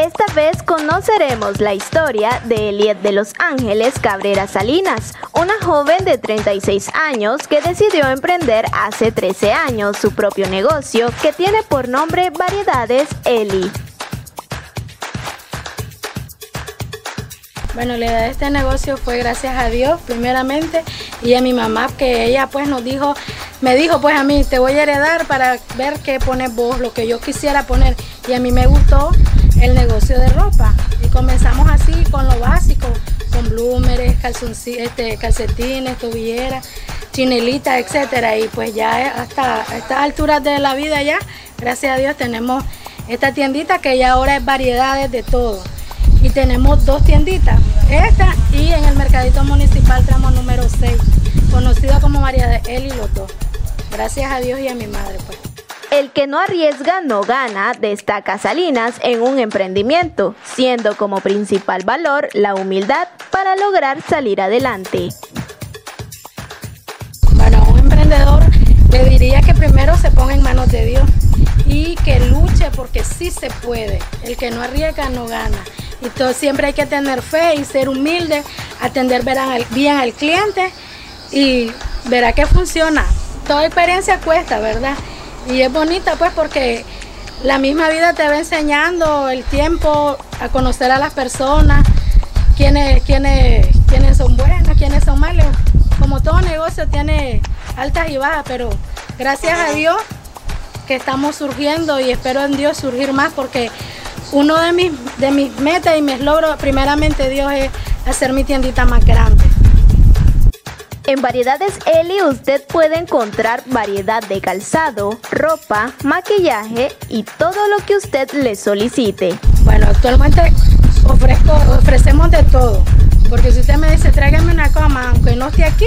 Esta vez conoceremos la historia de Eliet de Los Ángeles Cabrera Salinas, una joven de 36 años que decidió emprender hace 13 años su propio negocio que tiene por nombre Variedades Eli. Bueno, la idea de este negocio fue gracias a Dios, primeramente, y a mi mamá, que ella pues nos dijo, me dijo pues a mí, te voy a heredar para ver qué pones vos, lo que yo quisiera poner. Y a mí me gustó el negocio de ropa. Y comenzamos así con lo básico, con blúmeres, este, calcetines, tobilleras, chinelitas, etcétera. Y pues ya hasta estas alturas de la vida ya, gracias a Dios, tenemos esta tiendita que ya ahora es variedades de todo. Y tenemos dos tienditas, esta y en el Mercadito Municipal tramo número 6, conocido como Variedades Él y los dos. Gracias a Dios y a mi madre pues. El que no arriesga no gana, destaca Salinas en un emprendimiento, siendo como principal valor la humildad para lograr salir adelante. Bueno, a un emprendedor le diría que primero se ponga en manos de Dios y que luche porque sí se puede. El que no arriesga no gana. Todo, siempre hay que tener fe y ser humilde, atender bien al cliente y verá que funciona. Toda experiencia cuesta, ¿verdad? Y es bonita pues porque la misma vida te va enseñando el tiempo a conocer a las personas, quiénes, quiénes, quiénes son buenas, quiénes son malos. Como todo negocio tiene altas y bajas, pero gracias a Dios que estamos surgiendo y espero en Dios surgir más porque uno de mis, de mis metas y mis logros, primeramente Dios, es hacer mi tiendita más grande. En Variedades Eli usted puede encontrar variedad de calzado, ropa, maquillaje y todo lo que usted le solicite. Bueno, actualmente ofrezco, ofrecemos de todo. Porque si usted me dice tráigame una cama, aunque no esté aquí,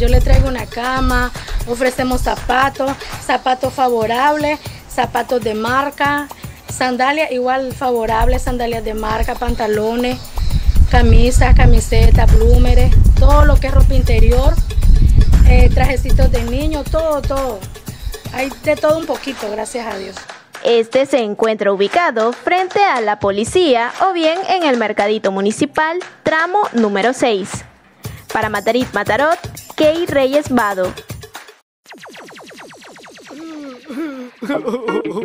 yo le traigo una cama, ofrecemos zapatos, zapatos favorables, zapatos de marca, sandalias igual favorables, sandalias de marca, pantalones, camisas, camisetas, blúmeres, todo lo que es ropa interior, eh, trajecitos de niño, todo, todo. Hay de todo un poquito, gracias a Dios. Este se encuentra ubicado frente a la policía o bien en el mercadito municipal, tramo número 6. Para Matarit Matarot, Key Reyes Vado.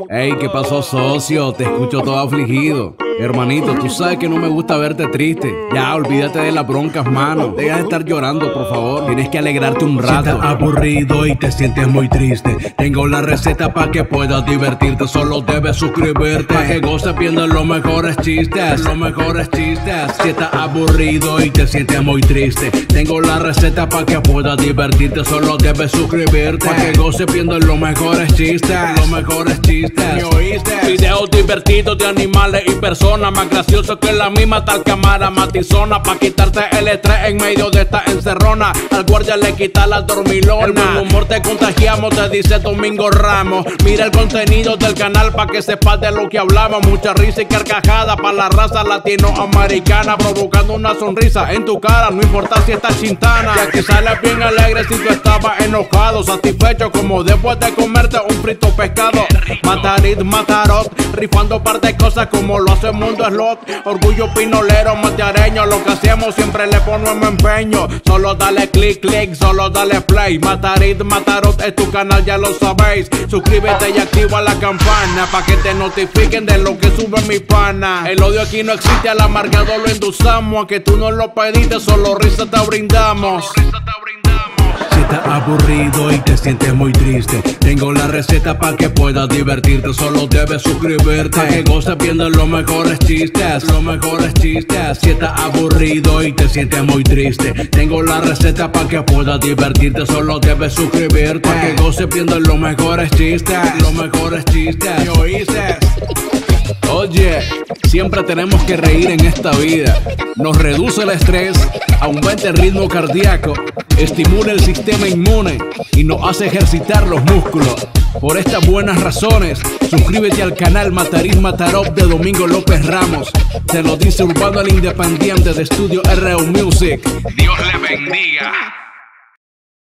Ey, ¿qué pasó, socio? Te escucho todo afligido. Hermanito, tú sabes que no me gusta verte triste. Ya, olvídate de las broncas, mano. Deja de estar llorando, por favor. Tienes que alegrarte un rato. Si estás aburrido y te sientes muy triste, tengo la receta para que puedas divertirte. Solo debes suscribirte. Para que goces viendo los mejores chistes. Los mejores chistes. Si estás aburrido y te sientes muy triste, tengo la receta para que puedas divertirte. Solo debes suscribirte. Para que goces viendo los mejores chistes. Los mejores chistes. ¿Me oíste? Videos divertidos de animales y personas más gracioso que la misma tal cámara matizona Pa' quitarte el estrés en medio de esta encerrona. Al guardia le quita la dormilona. El humor te contagiamos, te dice Domingo Ramos. Mira el contenido del canal pa' que sepas de lo que hablamos. Mucha risa y carcajada pa' la raza latinoamericana Provocando una sonrisa en tu cara, no importa si estás chintana Y aquí sales bien alegre si tú estabas enojado Satisfecho como después de comerte un frito pescado Matarit, matarot, rifando par de cosas como lo hacemos mundo es lot. Orgullo pinolero, mateareño. Lo que hacemos siempre le ponemos empeño. Solo dale click, click, solo dale play. Matarit, Matarot es tu canal, ya lo sabéis. Suscríbete y activa la campana. Pa' que te notifiquen de lo que sube mi pana. El odio aquí no existe, al amargado lo endulzamos. Aunque tú no lo pediste, solo risa te brindamos. Estás aburrido y te sientes muy triste, tengo la receta para que puedas divertirte. Solo debes suscribirte. Que goces viendo los mejores chistes, los mejores chistes. Si estás aburrido y te sientes muy triste, tengo la receta para que puedas divertirte. Solo debes suscribirte. Pa que goces viendo los mejores chistes, los mejores chistes. ¿Me oíste? Oye, siempre tenemos que reír en esta vida. Nos reduce el estrés, aumenta el ritmo cardíaco, estimula el sistema inmune y nos hace ejercitar los músculos. Por estas buenas razones, suscríbete al canal Matariz Matarop de Domingo López Ramos. Te lo dice Urbano el Independiente de Estudio RU Music. Dios le bendiga.